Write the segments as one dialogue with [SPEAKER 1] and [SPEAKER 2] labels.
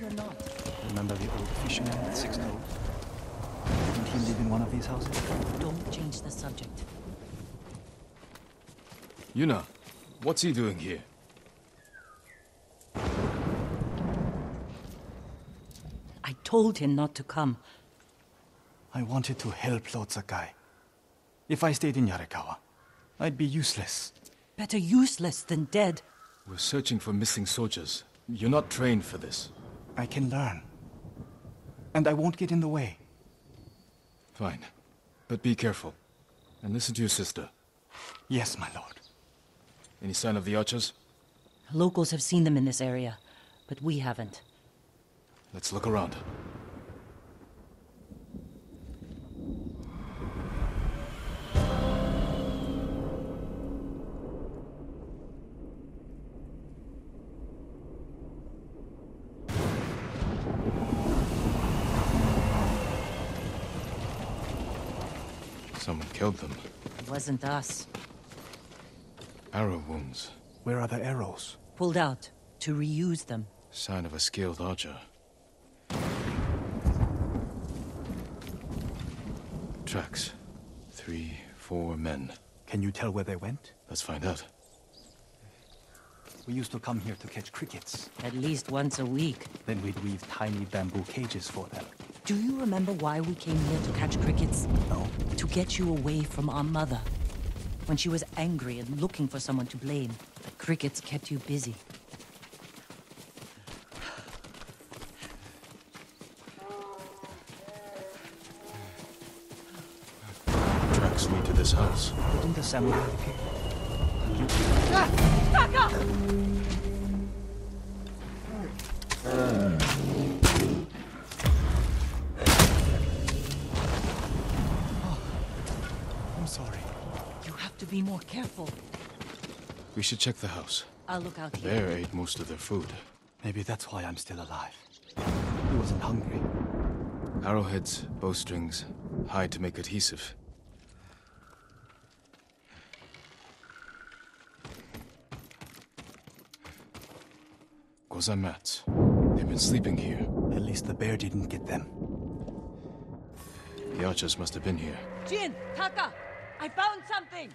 [SPEAKER 1] you're not.
[SPEAKER 2] Remember the old fisherman with six toes? Didn't he live in one of these houses?
[SPEAKER 1] Don't change the subject.
[SPEAKER 3] Yuna, what's he doing here?
[SPEAKER 1] I told him not to come.
[SPEAKER 2] I wanted to help Lord Sakai. If I stayed in Yarikawa, I'd be useless.
[SPEAKER 1] Better useless than dead.
[SPEAKER 3] We're searching for missing soldiers. You're not trained for this.
[SPEAKER 2] I can learn. And I won't get in the way.
[SPEAKER 3] Fine. But be careful. And listen to your sister.
[SPEAKER 2] Yes, my lord.
[SPEAKER 3] Any sign of the archers?
[SPEAKER 1] Locals have seen them in this area, but we haven't.
[SPEAKER 3] Let's look around. Someone killed them.
[SPEAKER 1] It wasn't us.
[SPEAKER 3] Arrow wounds.
[SPEAKER 2] Where are the arrows?
[SPEAKER 1] Pulled out to reuse them.
[SPEAKER 3] Sign of a skilled archer. Tracks. Three, four men.
[SPEAKER 2] Can you tell where they went?
[SPEAKER 3] Let's find out.
[SPEAKER 2] We used to come here to catch crickets.
[SPEAKER 1] At least once a week.
[SPEAKER 2] Then we'd weave tiny bamboo cages for them.
[SPEAKER 1] Do you remember why we came here to catch crickets?
[SPEAKER 2] No?
[SPEAKER 1] To get you away from our mother. When she was angry and looking for someone to blame, the crickets kept you busy.
[SPEAKER 3] Tracks lead to this house.
[SPEAKER 2] Didn't the samurai appear? I'm
[SPEAKER 1] be more careful.
[SPEAKER 3] We should check the house.
[SPEAKER 1] I'll look out here.
[SPEAKER 3] Bear ate most of their food.
[SPEAKER 2] Maybe that's why I'm still alive. He wasn't hungry.
[SPEAKER 3] Arrowheads, bowstrings, hide to make adhesive. Gozan mats. They've been sleeping here.
[SPEAKER 2] At least the bear didn't get them.
[SPEAKER 3] The archers must have been here.
[SPEAKER 1] Jin! Taka! I found something!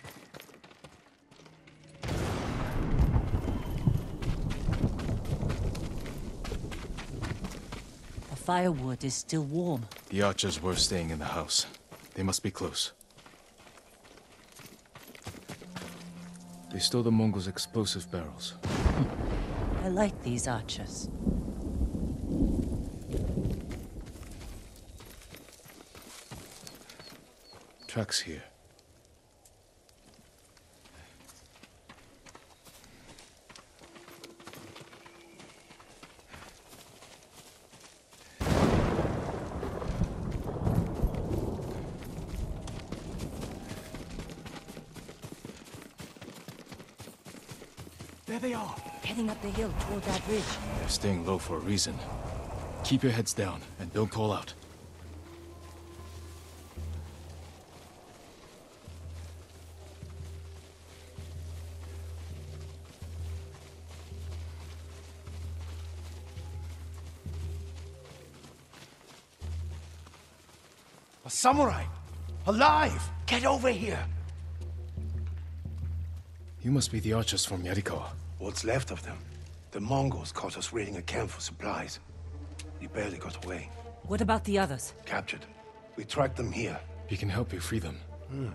[SPEAKER 1] The firewood is still warm.
[SPEAKER 3] The archers were staying in the house. They must be close. They stole the Mongols' explosive barrels.
[SPEAKER 1] I like these archers.
[SPEAKER 3] Tracks here.
[SPEAKER 2] There they are.
[SPEAKER 1] Heading up the hill toward that ridge.
[SPEAKER 3] They're staying low for a reason. Keep your heads down and don't call out.
[SPEAKER 4] A samurai! Alive! Get over here!
[SPEAKER 3] You must be the archers from Yarikawa.
[SPEAKER 4] What's left of them? The Mongols caught us raiding a camp for supplies. We barely got away.
[SPEAKER 1] What about the others?
[SPEAKER 4] Captured. We tracked them here.
[SPEAKER 3] We can help you free them. Hmm.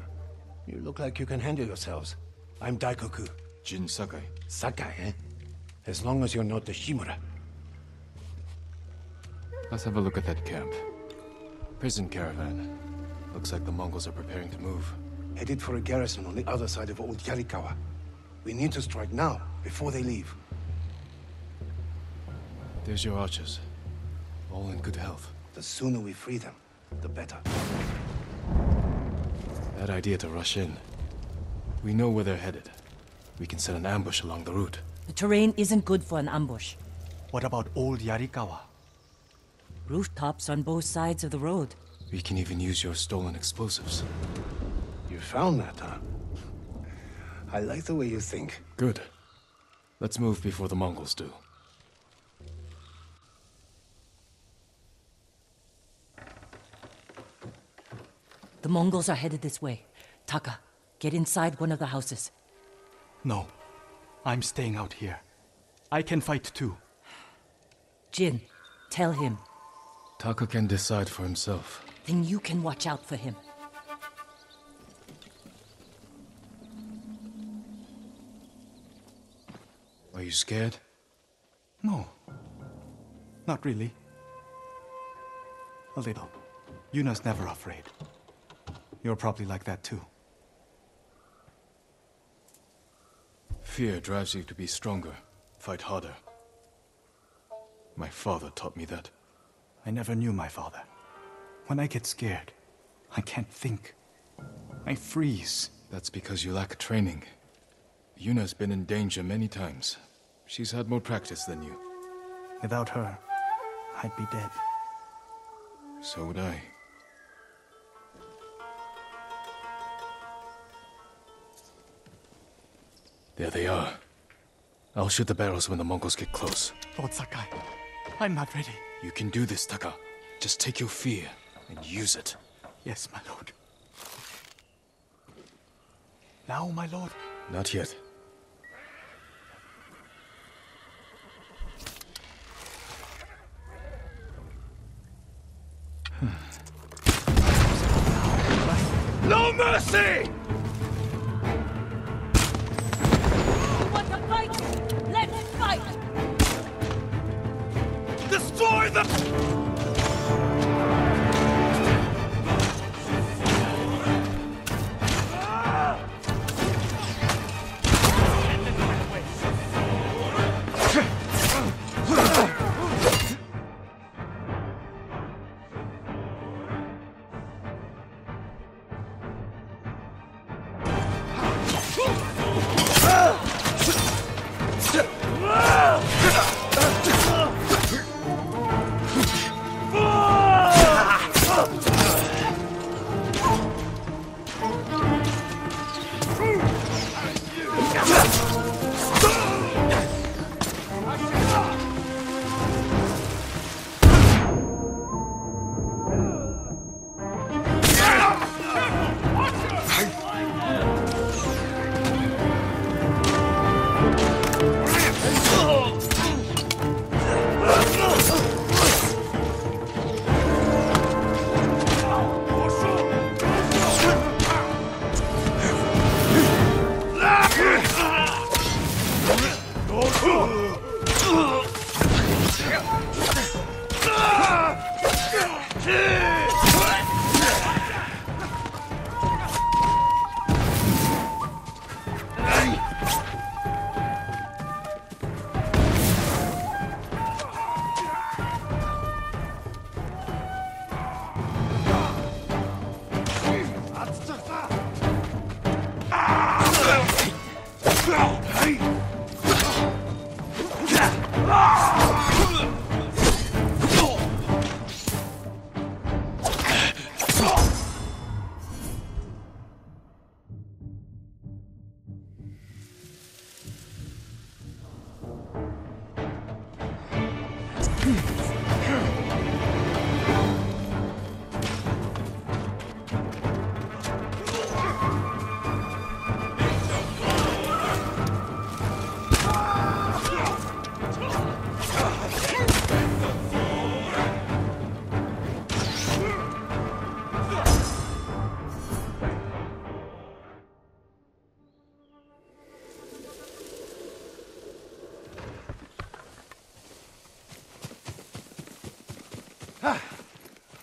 [SPEAKER 4] You look like you can handle yourselves. I'm Daikoku.
[SPEAKER 3] Jin Sakai.
[SPEAKER 4] Sakai, eh? As long as you're not the Shimura.
[SPEAKER 3] Let's have a look at that camp. Prison caravan. Looks like the Mongols are preparing to move.
[SPEAKER 4] Headed for a garrison on the other side of Old Yarikawa. We need to strike now, before they leave.
[SPEAKER 3] There's your archers. All in good health.
[SPEAKER 4] The sooner we free them, the better.
[SPEAKER 3] Bad idea to rush in. We know where they're headed. We can set an ambush along the route.
[SPEAKER 1] The terrain isn't good for an ambush.
[SPEAKER 2] What about old Yarikawa?
[SPEAKER 1] Rooftops on both sides of the road.
[SPEAKER 3] We can even use your stolen explosives.
[SPEAKER 4] You found that, huh? I like the way you think.
[SPEAKER 3] Good. Let's move before the Mongols do.
[SPEAKER 1] The Mongols are headed this way. Taka, get inside one of the houses.
[SPEAKER 2] No. I'm staying out here. I can fight too.
[SPEAKER 1] Jin, tell him.
[SPEAKER 3] Taka can decide for himself.
[SPEAKER 1] Then you can watch out for him.
[SPEAKER 3] Are you scared?
[SPEAKER 2] No. Not really. A little. Yuna's never afraid. You're probably like that too.
[SPEAKER 3] Fear drives you to be stronger, fight harder. My father taught me that.
[SPEAKER 2] I never knew my father. When I get scared, I can't think. I freeze.
[SPEAKER 3] That's because you lack training. Yuna's been in danger many times. She's had more practice than you.
[SPEAKER 2] Without her, I'd be dead.
[SPEAKER 3] So would I. There they are. I'll shoot the barrels when the Mongols get close.
[SPEAKER 2] Lord Sakai, I'm not ready.
[SPEAKER 3] You can do this, Taka. Just take your fear and use it.
[SPEAKER 2] Yes, my lord. Now, my lord?
[SPEAKER 3] Not yet.
[SPEAKER 4] No mercy!
[SPEAKER 1] Want to fight? Let's fight!
[SPEAKER 4] Destroy them!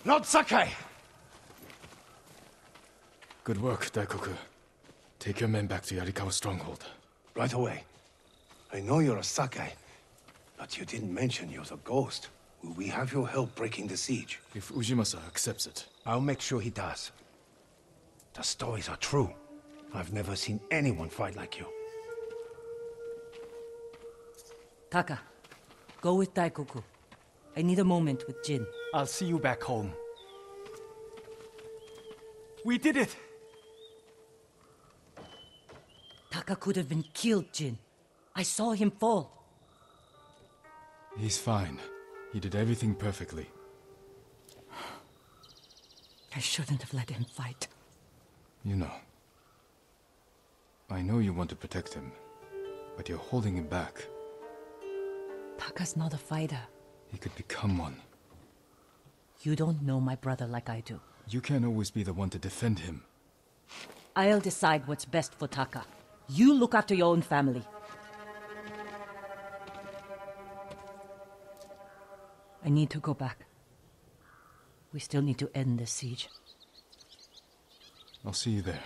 [SPEAKER 4] Lord Sakai!
[SPEAKER 3] Good work, Daikoku. Take your men back to Yarikawa stronghold.
[SPEAKER 4] Right away. I know you're a Sakai, but you didn't mention you're a ghost. Will we have your help breaking the siege?
[SPEAKER 3] If Ujimasa accepts it.
[SPEAKER 4] I'll make sure he does. The stories are true. I've never seen anyone fight like you.
[SPEAKER 1] Taka, go with Daikoku. I need a moment with Jin.
[SPEAKER 2] I'll see you back home. We did it!
[SPEAKER 1] Taka could have been killed, Jin. I saw him fall.
[SPEAKER 3] He's fine. He did everything perfectly.
[SPEAKER 1] I shouldn't have let him fight.
[SPEAKER 3] You know. I know you want to protect him, but you're holding him back.
[SPEAKER 1] Taka's not a fighter.
[SPEAKER 3] He could become one.
[SPEAKER 1] You don't know my brother like I do.
[SPEAKER 3] You can't always be the one to defend him.
[SPEAKER 1] I'll decide what's best for Taka. You look after your own family. I need to go back. We still need to end this siege.
[SPEAKER 3] I'll see you there.